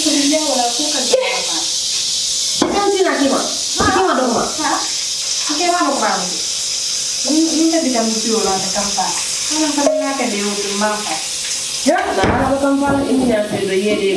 kulia wala ko ka jama pa kan sina kima kima do ma ha ke ma no ba ni ni ta bita mu tiyo la ta kampa ana ka na ka de o ma pa ya na na ko kan fara in ya se do yede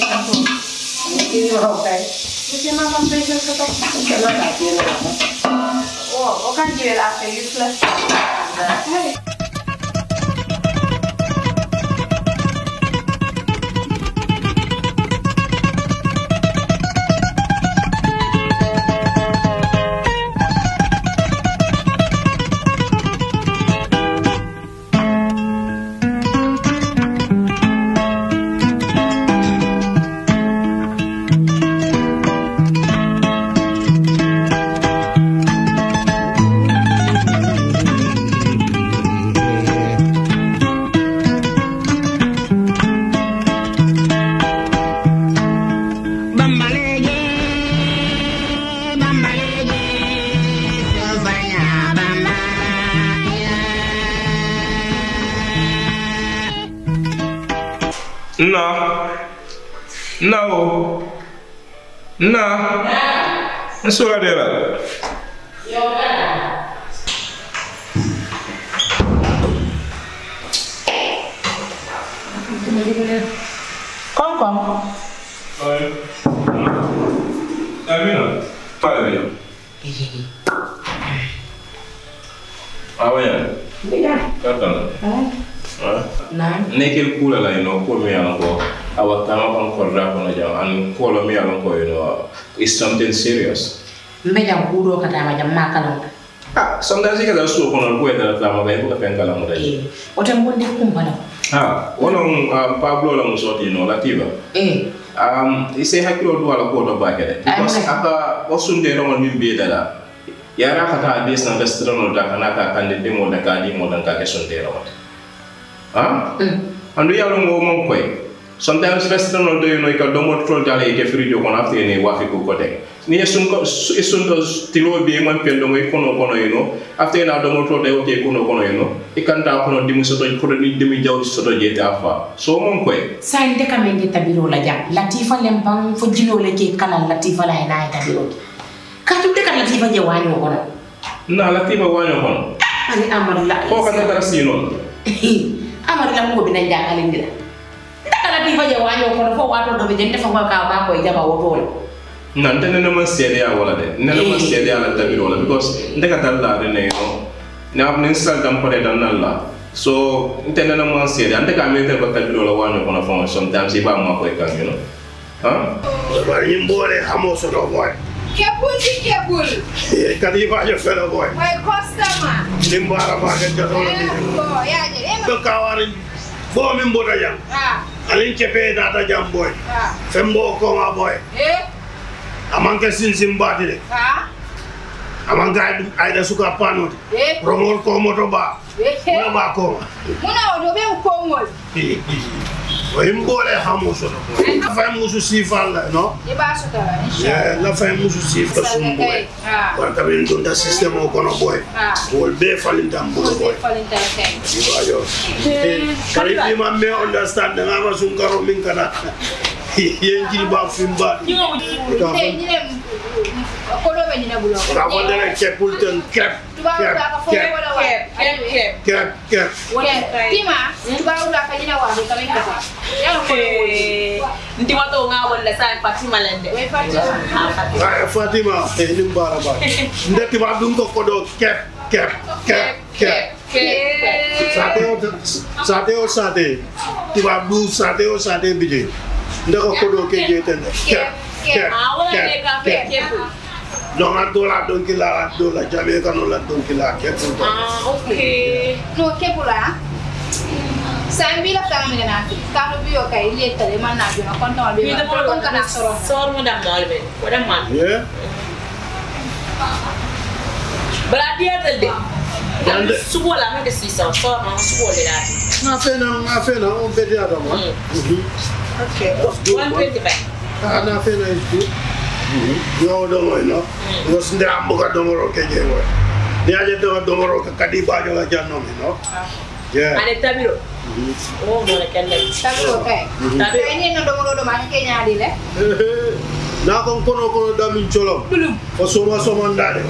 kan ko Ini orang kayak. de ke ma kan pe kan ko Karena kaki ini apa? o o kan je la pe useless hey Nna. Nsura dela. Yona. Kom kom. Oi. Tá vindo? Fala aí. Ah, olha. Obrigado. Tá dando. Ah. Não. Nem que ele pula lá, não come ela agora. Awa tama kan ko ra na jam an kolo mi alon ko ino is something serious. mbe jam kuuɗo katama jam ma kalamta Ah, sometimes you can so kono ko eta tama ga ko pen kala mo dai. o tan gonde kumpana Ah, wonon uh, Pablo la musoti no lativa. eh. Um, ise hakkilo du ala ko to bakede because aka osunde rongon min be dala yara kata des na restaurant da kana ka kande de mo da ka di mo dan ka ke sunde rongon ah andu yalo mo mon koy sometimes restaurant do you know ka do mo trol dala ke frijo kono afte ne wafi ko kote ni esun ko esun ko tilo be man pendo ngoy kono kono you know. Afte na do mo trol de oke kono kono you know. Ikanta kono dimu soto ko ni demi jaw soto je ta fa so mon koy sayin te kamen tabiro la jam latifa lem ban fo jino le ke kala latifa la ina tabiro ke. Katum te kan latifa je wanyo kono? Na lativa wanyo kono. Ani amadu la ko ka tara sino amadu la ko bina jakale ndira ati faje waño kono fo non do be jende fo ka ba ko jaba woto la non te nana man sede ya wala de nana man sede ya la tabi wala because ndeka talla de ne no na apne sal dam pare dan nalla so non nana man sede ante ka meter ba tabi wala waño kono fo sometimes iba ma ko e kan you know ha wari mbore hamo so do boy Kebul di kebul. Kadi banyak fera boy. ha customer. Limbara market jadul. Ya, ya. Kekawarin bo min bota jam alin kepe data jam boy. Fembo ko ma boy e? amanka sinsin bati de. Amanka aida suka panoti e? romol ko e? moto ba wala ba ko muna odo be ko ngol mboole xam musu la la fay musu siifal no la fay musu siif ka boy kon tabi ndun da système o boy wol be falintam bulu boy sibajo kali bi ma me understand nga ma sun karo min kada yen jiri ba bulo. ka fo dele ke pulten kep. Tuba Kep. uda ka fo Kep. wala wa. Kep, kep. Kep. Kep. Tima, tuba uda ka ni na wa ka men ka. Ya ko. nti wato nga walla sa fatima lende Fatima. Ay Fatima, e nim bara ba. Ndeti ba dum ko kodo kep. Kep. Kep. Kep. Kep. Sate o sate o sate. Ti ba du sate o sate bije. Ndeko kodo ke jeten. Kep. Kep. ah wala Kep. ne ka fe Kep. Kepu non a dola donkila a dola jabe kanu la donkila ke ko Ah, okay. No ke pula. Sa mbi la fanga mi na fi. Ka no biyo kay le tale man na jona kon tawal bi. Kita mau kon kana soro. sor mo dah mal ben. Ko dah man. ye Berarti ya tadi. Dan subuh lah nak sisa. Sor mo subuh dah. na fena na fena on beti ada ma Okay. One twenty five. na fena is good ñowoɗomoyno yo sodira mbuga domoro ke jeegoy ni aje doma domoro ka kadi bajoga jannomi no ane tabiro o mole kende tabiro kay tabiro no domoro do ma ke nyaadi le na kon kono kono damin colom fo soma somandade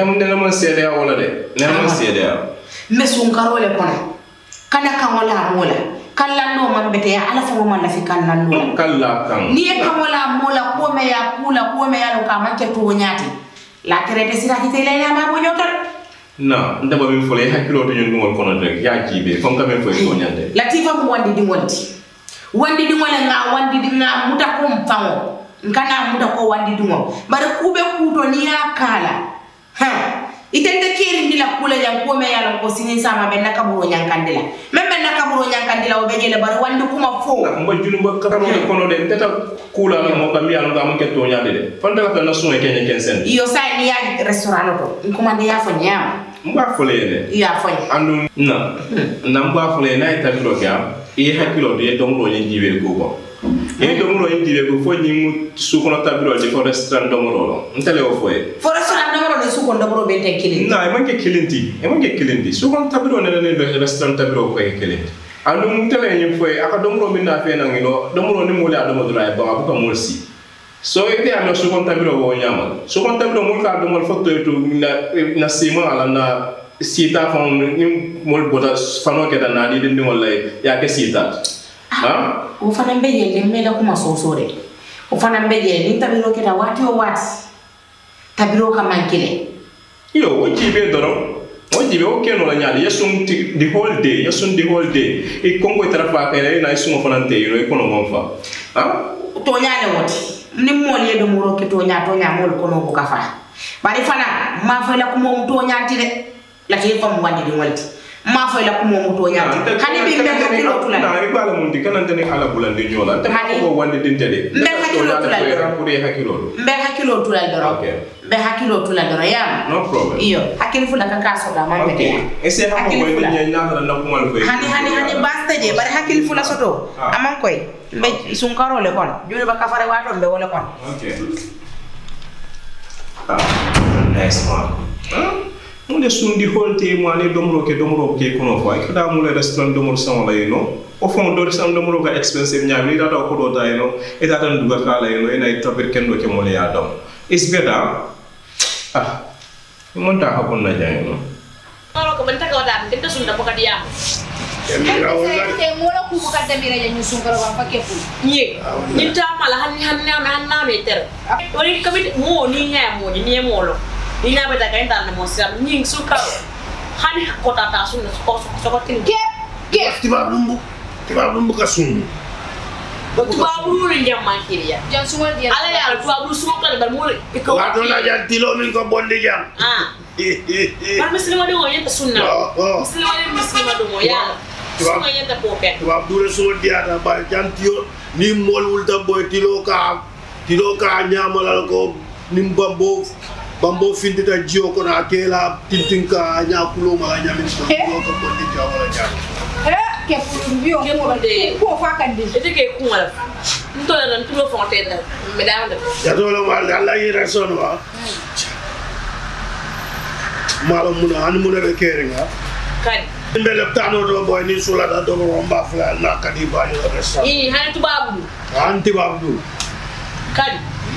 dem ne la ma seedeya wala de. Ne la ma seedeya mbe sunkaro le kono. Kana kaŋo laamoo la kan lanno man beteya ala faŋo man lafi kan lanno la kan la kaŋ niŋ ye kaŋo laamoo la kuwo me ya a kuu la kuwo me ya lo loŋ ka a maŋ ke tooñaati la kerete sira kita le ya ma moñoo to de na ndaba min fola ye hakkiloo to ñun diŋol kono rek ji be fom ka min fo nyande. La ti mu wandi di wandi wandi di le nga wandi di ŋa muta ko m nkana muta ko wandi diŋo bare kuu be kuuto niŋ ye a kaa itente kerindila kula yankuome yala ko sinin sama ɓe nakaburo ñankandila même ɓe nakaburo ñankandila o ɓe ƴele bari wandi kuma fo mbo junubo katamode kono de nteta kula la mo kam yalo ga mo ke toñade de fanta ka na suwe kenye kensen yo sa ni ya restaurant to kuma ne ya fo nyam mba fole ne ya fo andu na hmm. na mba fole hmm. na ita biro ga i hakilo de don ro yin jibe ko ko ni don ro yin jibe ko fo ni mu su kono tabiro de don ro lo. Ntele o fo e ni sukɔn dabɔrɔ bɛɛ tɛ kelen na i man kɛ ti i man kɛ ti sukɔn tabiro nɛnɛnen dɔ restaurant tabiro kɔ ye kelen a dun tɛlɛ ye fɔ ye a min na fɛn na ŋinɔ dɔnbɔrɔ ni mɔli a dɔn ma dɔrɔn a ye baga a bɛ so i tɛ yan nɔ tabiro wɔ ɲama sukɔn tabiro mɔli k'a dɔn mɔli to to na na sema a na sita fɛnw ni mɔli bɔta fana kɛra naani i dendenw la ye y'a kɛ sita. Ah, o fana bɛ yɛlɛ mɛlɛ kuma sɔgɔsɔgɔ dɛ o fana bɛ ni tabiro kɛra waati o waati kabiro kama gɛlɛ iyo o ji be dɔrɔn o jibe o keno la ñaali yesun di whole day yesun di whole day. I kongo tara fa kene na isungo fana fanante yiro i kono gon fa a to ñaale woti. Ni moolu ye domoro ke toña toña moolu kono buka fa bari fana ma fela kumo toñanti de lati ye famu wandi di walti mafo ila kumo moto nyati hani bi mbe ko kilo tula na ni bala mun dikana ndene ala bulande nyola te ko wande dinte tele mbe hakilo tula doro pure hakilo. Mbe hakilo tula doro. Mbe hakilo tula doro ya. No problem. Iyo. Hakilo fula ka kaso da man bete ese ha ko wande nyanya na na kumal ko hani hani hani basta je bare hakilo fula soto. Ah. Ah. Amang koy mbe sun karo le kon juri ba kafare wato mbe wala kon okay ah nice one. Huh? Mun de sundi holte mo ale domro ke domro ke kono fa kada mu le restaurant domro sama la yeno. O fon do restaurant domro ka expensive nyami da ko do ta yeno. E da tan duga kala yeno. E nay topir ken do ke mo le ya dom. Is better ah mon ta ha bon na jay no Kalau kau bentar kau dah, kita sudah buka diam. emira wala Te mo la ku ka tamira ya ñu sun kala wa fa ke fu. Nye, ni ta malah han han han han na meter. Wali kami mo ni nya mo ni ni mo lo. Ni na beta kain tan mo sia ni suka. Han kota ta sun ko ko ko tin. Ke ke tiba lumbu tiba lumbu ka sum Tuba bulu ni jam man kiri ya. jan sungal dia. Ala ya tuba bulu suka kan bar mo ko. wato la jan tilo min ko bondi jam Ah. Bar muslima do yenta sunna. Oh, oh. Muslima ni muslima do ya. Tuba- Sunna yenta poke. tubaab dure so diata ba jan tiyo ni mol wulta boy tilo ka tilo ka nyamalal ko nim bambo bambo findita jiyo ko na kela tintin ka nyakulo mala nyamin ko tilo ka bondi jawala jam Eh ke fu biyo Ke ko de. ko fa kan di. Ite ke kungal. Nto la nan tulo fonte da. Medam da. ya to la mal Allah yi rason wa malo muna an muna be keringa Kan. mbe le tano do boy ni sula da do romba fla na kadi ba yo resa Ini han tuba bulu. anti babdu Kan.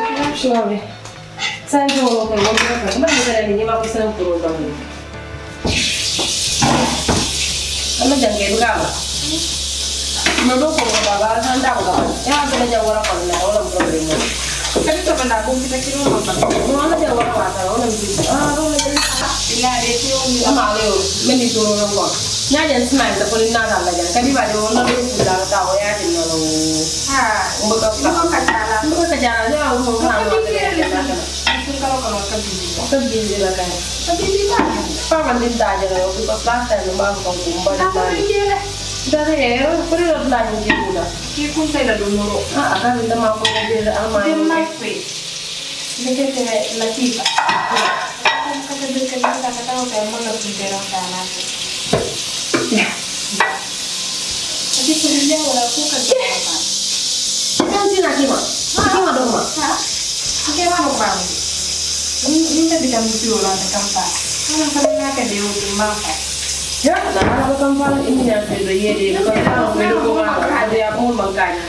ha Suave. Saan ko ko ko ko ko ba mo tara ni ma ko sa ko ko ko Ano dyan kayo ka ba? Mado ko ko ba ba san da ko ba? Ya ko na jaw wala ko na wala problema. Kami tu benda aku kita kira apa? Mo na jaw wala wa ta wala bi. Ah, wala dyan. Bila ada tu Ama le o, men ni to ro ko. Nya jan smile da ko ni na ta la jan. Kadi ba do na ro ku da ta o ya din no. ha. Mo ka kau kata lah. Mo ka jana ja o mo na Kau no. Itu kalau kalau kau pilih. Ka bi la ka. Kau pilih mana? Pa man din da ja ro ko pa ta no ma ko ko ba Aku da. pilih lah. Da re o ko ro la ni ji ku da. Kau pun saya dah dulu. Ah, akan da ma ko ko de al ma. Dia mic way. Dia kata Latifah. Kata dia kata kata mau lebih derong sana. Tapi kerja walaupun kerja apa? Kan si na ki ma. Ki ma do ma. Ha? Kaya ano ba? Minta di kami piola na kampa. Ano sa mga kadeo di mapa? Ya, na na ko kan pa ini ya se do ye de ko ta ko do ko ma ka de ya ko man ka nya.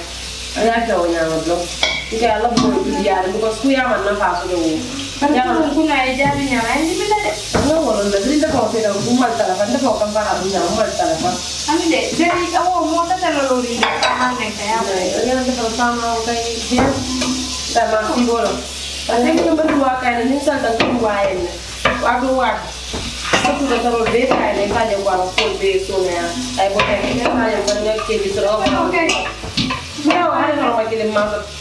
Ana ka o nya do. Ki ala bo du ya de ko ku ya man na fa so do. Kan Ya. kung Jangan kunai jadi nyalain di mana deh? Kamu orang dari dapat apa dong? Umar telepon, dapat kamu kan aku nyawa umar telepon. Kami deh, jadi awak mau tak terlalu di taman yang kayak apa? Yang dapat sama kayak dia, taman si bolong. Tapi kita berdua kan ini sedang kuain, waktu waktu. Aku tak terlalu beda ini saja kalau full besoknya. Tapi bukan ini saja banyak kiri terus. Oke. Nyawa ada kalau makin masuk.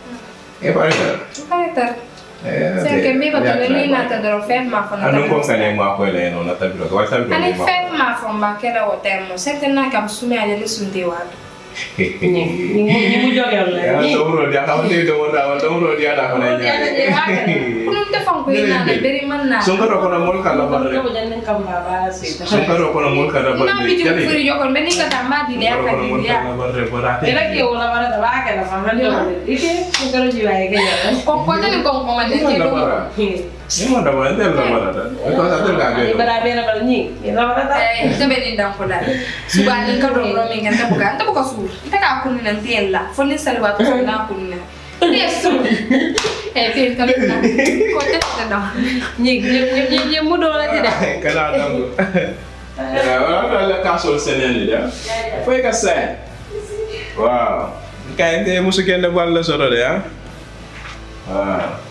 Είναι καλύτερο. Είναι καλύτερο. Σε και μη με τον Ελλήνα τα τροφέ μάθω να τα πληρώ. Αν είναι φεύμα από μακέρα ο τέμος, έτσι. Ini, Ya, dia kamu itu tahu Dia ada. Sungguh kalau pada. Kamu jangan. Sungguh kalau pada. Beni di di ya. kalau pada berarti. Era que una vara de vaca, la familia. Ike, un caro jiwa ya kaya. Ko ko te ni kon ko ma de Ini je mana do. bara? Ini mana bara? Ini mana bara? Kau satu lagi. Ani bara bena bara ni. Ina bara ta. Eh, te beni dan ko la. Suba ni ka sou. Mwen tak akoun nan ten la. Founi sel wap sou nan akoun nan. Te sou. E, te kame nan. Kote kote nan. Nye, nye, nye, nye, nye mou do la ti da. Kana nan go. Wan an la kasol senen li da. Foye ka sen. Waw. Mwen ka ente mousu kende bal la soto de ya. Waw.